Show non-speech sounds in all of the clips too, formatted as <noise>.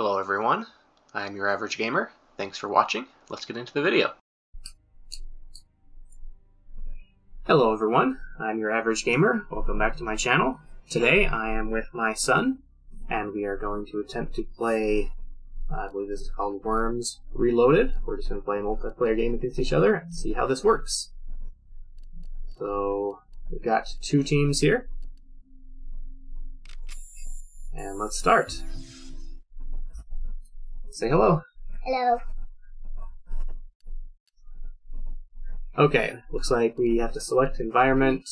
Hello everyone, I'm your average gamer. Thanks for watching. Let's get into the video. Hello everyone, I'm your average gamer. Welcome back to my channel. Today I am with my son, and we are going to attempt to play, I believe this is called Worms Reloaded. We're just going to play a multiplayer game against each other and see how this works. So, we've got two teams here. And let's start. Say hello. Hello. Okay, looks like we have to select environment,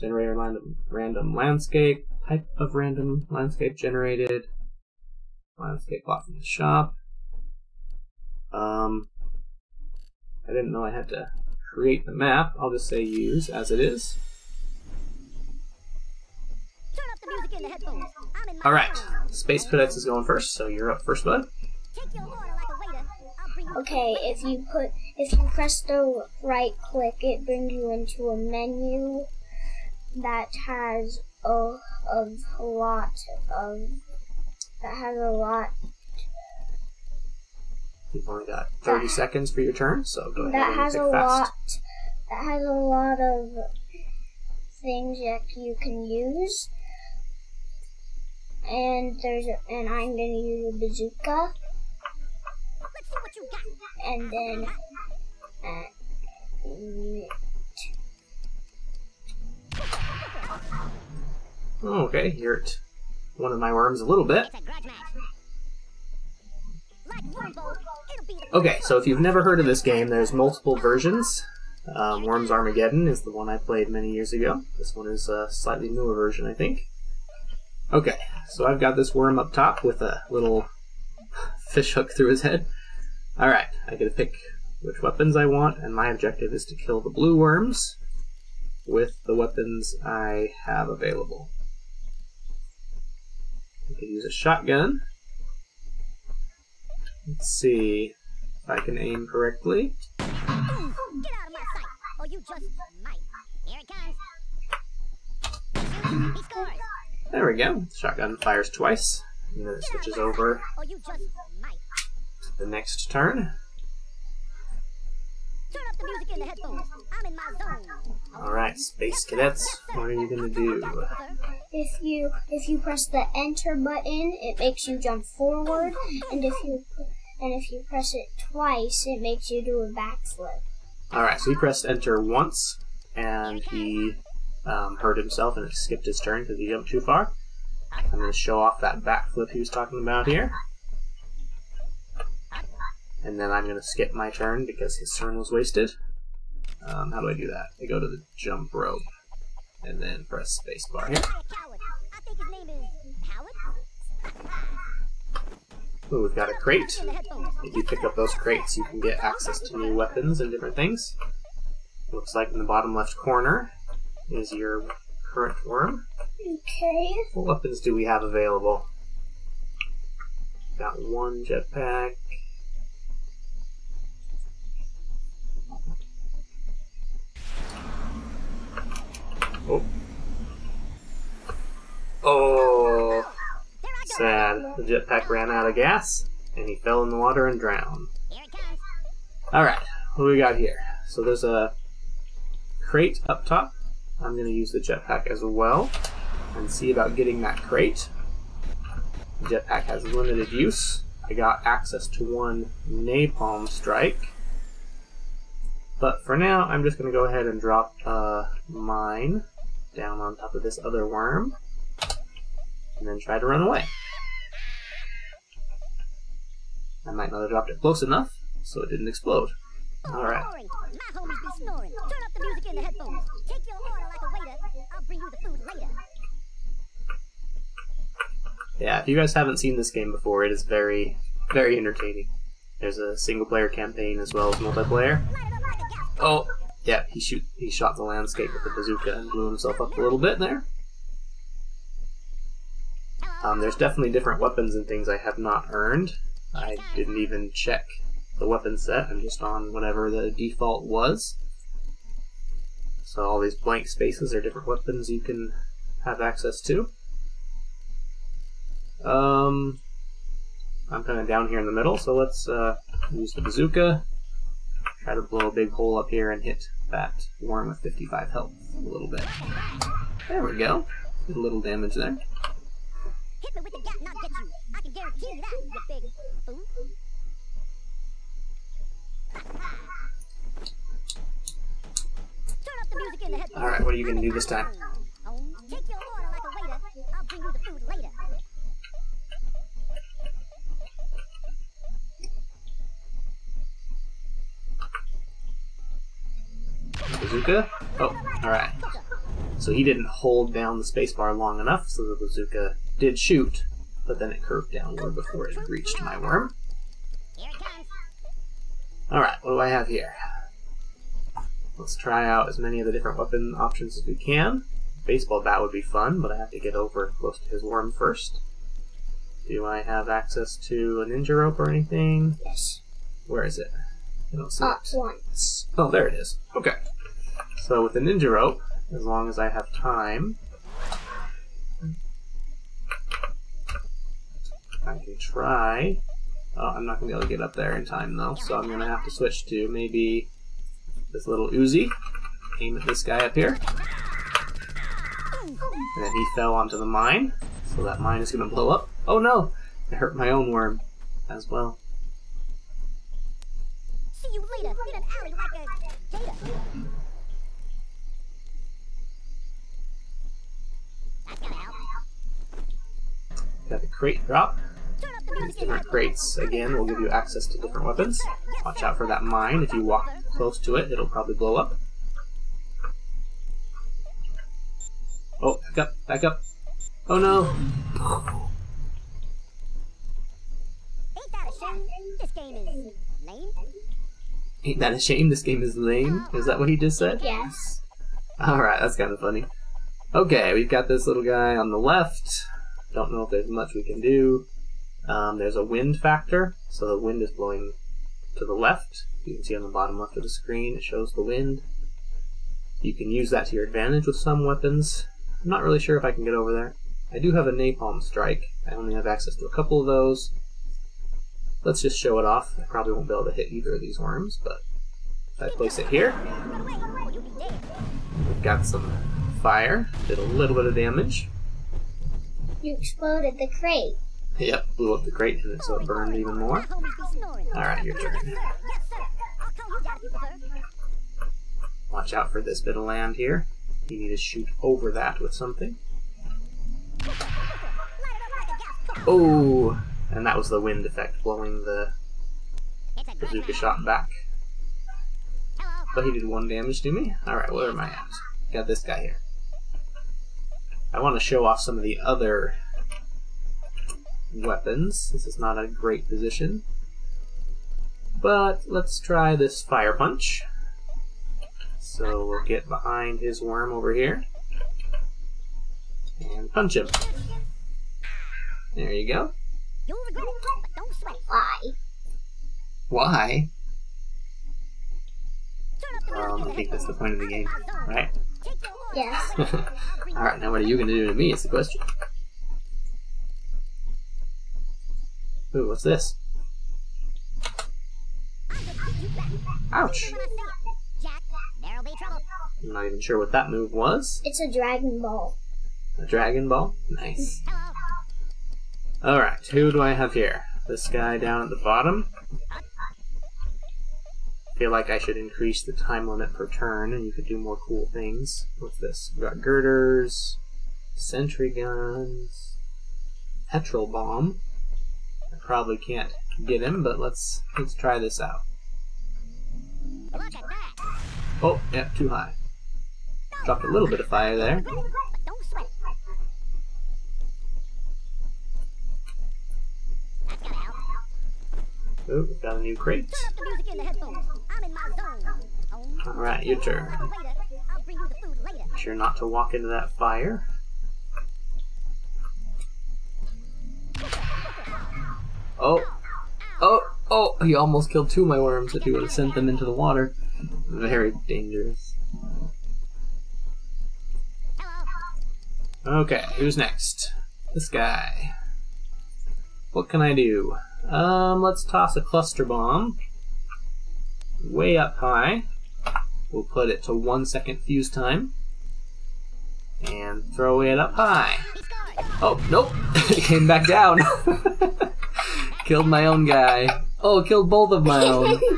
generate a random, random landscape, type of random landscape generated, landscape bought from the shop. Um, I didn't know I had to create the map. I'll just say use as it is. All right, Space Cadets is going first, so you're up first, bud. Okay, if you put if you press the right click, it brings you into a menu that has a, of a lot of that has a lot You've only got 30 seconds for your turn, so go ahead that and has a fast. lot that has a lot of things that you can use. And there's a, and I'm gonna use a bazooka. And then uh, Oh, okay, you're one of my worms a little bit. Okay, so if you've never heard of this game, there's multiple versions. Um, Worms Armageddon is the one I played many years ago. This one is a slightly newer version, I think. Okay, so I've got this worm up top with a little <laughs> fish hook through his head. Alright, I get to pick which weapons I want, and my objective is to kill the blue worms with the weapons I have available. I could use a shotgun. Let's see if I can aim correctly. Get out of my sight, or you just might. Here it comes. He scores, There we go. Shotgun fires twice, and then it switches over the next turn. Turn up the music in the headphones. I'm in my zone. Alright, Space Cadets, what are you gonna do? if you if you press the enter button, it makes you jump forward, and if you and if you press it twice, it makes you do a backflip. Alright, so he pressed enter once, and he um, hurt himself and it skipped his turn because he jumped too far. I'm going to show off that backflip he was talking about here. And then I'm going to skip my turn because his turn was wasted. Um, how do I do that? I go to the jump rope and then press spacebar here. Try a coward. I think his name is Howard. Ooh, we've got a crate. In the headphones. If you pick up those crates, you can get access to new weapons and different things. Looks like in the bottom left corner is your current worm. Okay. What weapons do we have available? Got one jetpack. Oh. Oh. Sad. The jetpack ran out of gas, and he fell in the water and drowned. Here it comes. Alright, what do we got here? So there's a crate up top. I'm going to use the jetpack as well and see about getting that crate. The jetpack has limited use. I got access to one napalm strike. But for now, I'm just going to go ahead and drop a mine down on top of this other worm and then try to run away. I might not have dropped it close enough, so it didn't explode. Alright. Snoring. My homies be snoring. Turn up the music in the headphones. Take your order like a waiter. I'll bring you the food later. Yeah, if you guys haven't seen this game before, it is very, very entertaining. There's a single player campaign as well as multiplayer. Light it up like a gas. Oh, yeah, he shoot he shot the landscape with the bazooka and blew himself up a little bit there. Um, there's definitely different weapons and things I have not earned. I didn't even check the weapon set. I'm just on whatever the default was. So all these blank spaces are different weapons you can have access to. Um, I'm kind of down here in the middle, so let's uh, use the bazooka. Try to blow a big hole up here and hit that worm with 55 health a little bit. There we go. Did a little damage there. Hit me with the gat and I'll get you. I can guarantee you that, you big fool. Turn up the music in the. Alright, what are you gonna do this time? Take your order like a waiter. I'll bring you the food later. Bazooka? Oh, alright. So he didn't hold down the spacebar long enough, so the bazooka did shoot, but then it curved downward before it reached my worm. Here it comes. Alright, what do I have here? Let's try out as many of the different weapon options as we can. Baseball bat would be fun, but I have to get over close to his worm first. Do I have access to a ninja rope or anything? Yes. Where is it? I don't see Up it. once. Oh, there it is. Okay. So with the ninja rope, as long as I have time, I can try. Oh, I'm not gonna be able to get up there in time though, so I'm gonna have to switch to maybe this little Uzi. Aim at this guy up here. And then he fell onto the mine, so that mine is gonna blow up. Oh no! I hurt my own worm as well. See you later in an alley like a gator. That's gotta help. Got the crate drop. Turn up the These music in different crates again will give you access to different weapons. Watch out for that mine. If you walk close to it, it'll probably blow up. Oh, back up, back up. Oh no! Ain't that a shame? This game is lame. Ain't that a shame? This game is lame. Is that what he just said? Yes. Alright, that's kind of funny. Okay, we've got this little guy on the left. Don't know if there's much we can do. Um, there's a wind factor, so the wind is blowing to the left. You can see on the bottom left of the screen, it shows the wind. You can use that to your advantage with some weapons. I'm not really sure if I can get over there. I do have a napalm strike. I only have access to a couple of those. Let's just show it off. I probably won't be able to hit either of these worms, but if I place it here. We've got some fire, did a little bit of damage. You exploded the crate. Yep, blew up the crate and so it burned even more. My homies be snoring. Alright, your turn. Yes, sir. Yes, sir. I'll call you dad if you prefer. Watch out for this bit of land here. You need to shoot over that with something. Light it up like a gas cooker. Oh! And that was the wind effect blowing the It's a great bazooka shot back. But he did one damage to me. Alright, where am I at? Got this guy here. I want to show off some of the other weapons. This is not a great position. But let's try this fire punch. So we'll get behind his worm over here. And punch him. There you go. Why? Um, I think that's the point of the game, right? Take your order. Yes. <laughs> I'll bring you Alright, now what are you going to do to me is the question. Ooh, what's this? I'm gonna beat you back. Ouch! I say it, Jack, there'll be trouble. I'm not even sure what that move was. It's a Dragon Ball. A Dragon Ball? Nice. Alright, who do I have here? This guy down at the bottom. Feel like I should increase the time limit per turn and you could do more cool things. with this? We've got girders, sentry guns, petrol bomb. I probably can't get him, but let's let's try this out. Oh, yeah, too high. Dropped a little bit of fire there. Regret it, but don't sweat it. That's gotta help. Oh, got a new crate. Alright, your turn. Sure not to walk into that fire. Oh, oh, oh! He almost killed two of my worms if he would have sent them into the water. Very dangerous. Okay, who's next? This guy. What can I do? Um, let's toss a cluster bomb way up high. We'll put it to one second fuse time. And throw it up high. Oh, nope. <laughs> it came back down. <laughs> killed my own guy. Oh, killed both of my own. <laughs>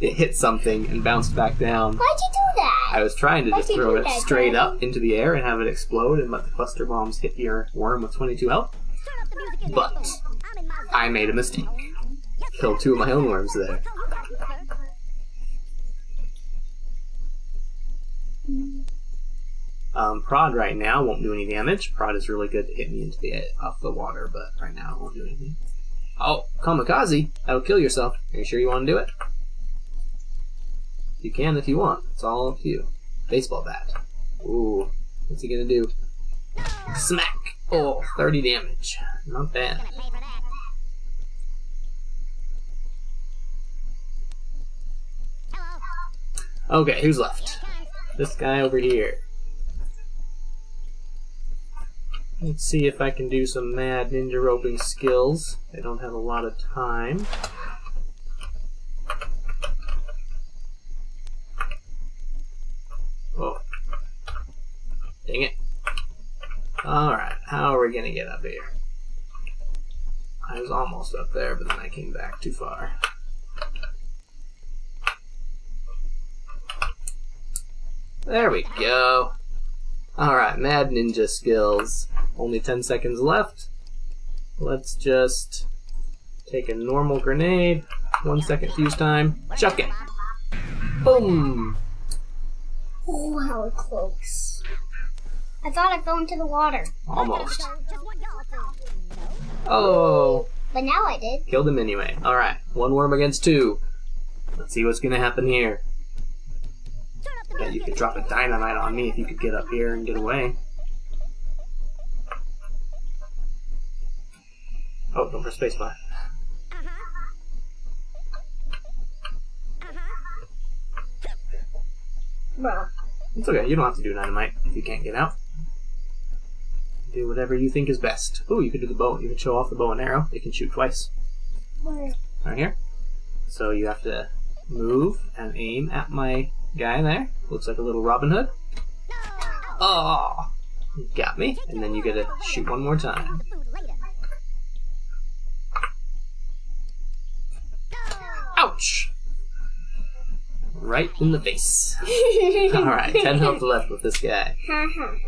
It hit something and bounced back down. Why'd you do that? I was trying to Why'd just throw it that, straight Daddy? up into the air and have it explode and let the cluster bombs hit your worm with 22 health. Turn up the music in the But I made a mistake. Killed two of my own worms there. Um, prod right now won't do any damage. Prod is really good to hit me into the off the water, but right now it won't do anything. Oh, kamikaze! That'll kill yourself. Are you sure you want to do it? You can if you want. It's all up to you. Baseball bat. Ooh, what's he gonna do? Smack! Oh, 30 damage. Not bad. Okay, who's left? This guy over here. Let's see if I can do some mad ninja roping skills. I don't have a lot of time. Oh. Dang it. Alright, how are we gonna get up here? I was almost up there, but then I came back too far. There we go. Alright, Mad Ninja skills. Only 10 seconds left. Let's just take a normal grenade. One second fuse time. Chuck it. Boom! Oh, how close. I thought I fell into the water, Almost. So, just want y'all to know. Oh, but now I did. killed him anyway. Alright, one worm against two. Let's see what's gonna happen here. Turn up the Bet music you could drop a dynamite on me if you could get up here and get away. Oh, don't press spacebar. Bruh. It's okay, you don't have to do dynamite if you can't get out. Do whatever you think is best. Ooh, you can do the bow. You can show off the bow and arrow. It can shoot twice. Where? Right here. So you have to move and aim at my guy there. Looks like a little Robin Hood. Oh, got me. And then you get to shoot one more time. The food later. Ouch! Right in the face. <laughs> Alright, 10 health left with this guy. Here it comes.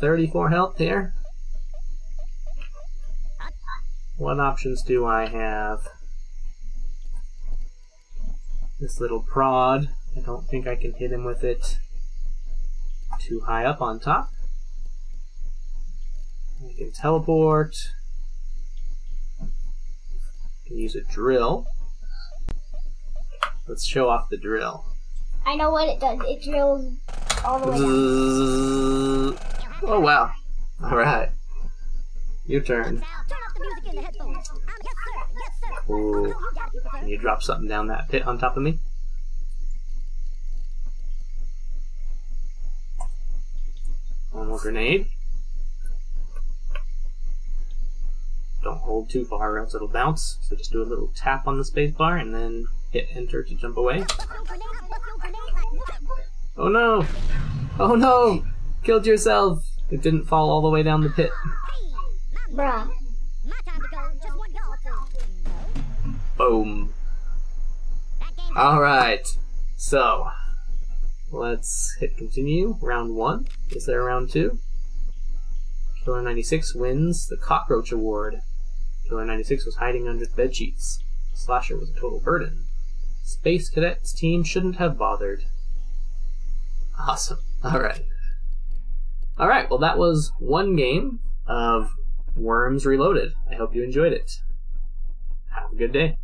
34 health here. What options do I have? This little prod. I don't think I can hit him with it too high up on top. I can teleport. I can use a drill. Let's show off the drill. I know what it does. It drills all the way down. Oh wow. Alright. Your turn. Ooh. Can you drop something down that pit on top of me? One more grenade. Don't hold too far or else it'll bounce. So just do a little tap on the spacebar and then hit enter to jump away. Oh no! Oh no! Killed yourself! It didn't fall all the way down the pit. Bruh. Boom. Alright. So, let's hit continue. Round one. Is there a round two? Killer 96 wins the Cockroach Award. Killer 96 was hiding under the bed sheets. Slasher was a total burden. Space Cadets team shouldn't have bothered. Awesome. Alright. Alright, well, that was one game of Worms Reloaded. I hope you enjoyed it. Have a good day.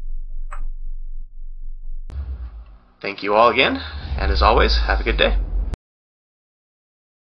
Thank you all again, and as always, have a good day.